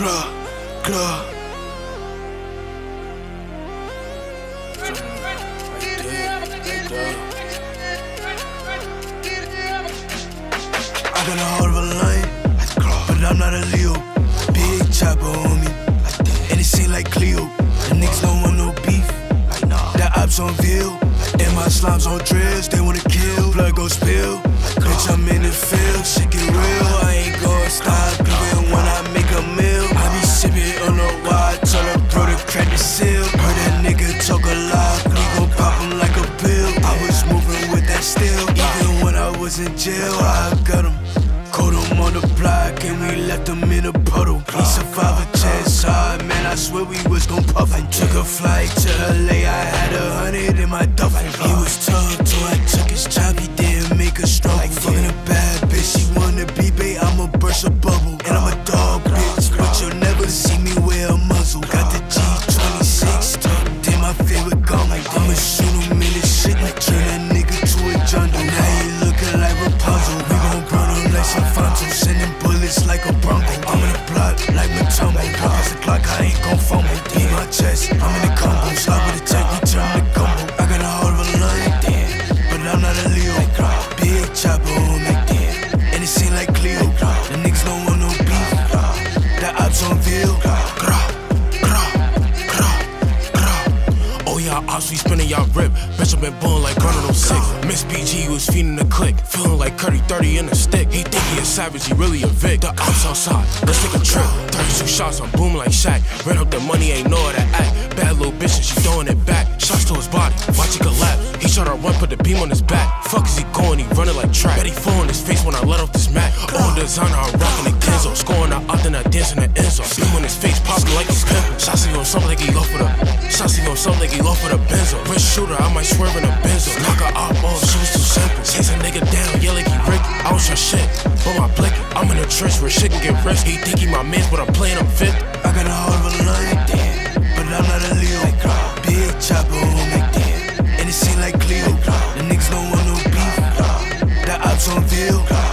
Claw, claw. I got a heart of a lion, but I'm not a Leo. Big chopper on me, and it seem like Cleo. The niggas don't want no beef, the ops on veal, and my slimes on drills. They wanna kill, blood go spill. Bitch, I'm in jail. I got him. Caught him on the block and we left him in a puddle. He survived we spinning y'all rip. Bitch, I been born like Gunner 06. Miss BG was feeding the click. Feeling like Curry 30 in a stick. He think he a savage, he really a Vic. The ops outside, let's take a trip. 32 shots, I'm booming like Shaq. Ran up the money, ain't know how to act. Bad little bitch, and she throwing it back. Shots to his body, watch it collapse. He shot her one, put the beam on his back. Fuck is he going, he running like track. Bet he fall in his face when I let off this mat. All designer, I'm Often I dance in the end zone. Him on his face popping like a pimple. Shotzi on something like he off with a. Shotzi on something like he off for the benzo. Rich shooter, I might swerve in a benzo. Knock her out off, oh, she was too simple. Chase a nigga down, yell like he Rick. I was your shit, but my blick. I'm in a trench where shit can get rich. He think he my man, but I'm playing him fifth. I got a heart of a lion, but I'm not a Leo. Big chopper on McDan, and it seem like Cleo. The niggas don't want no beef. The ops on Ville.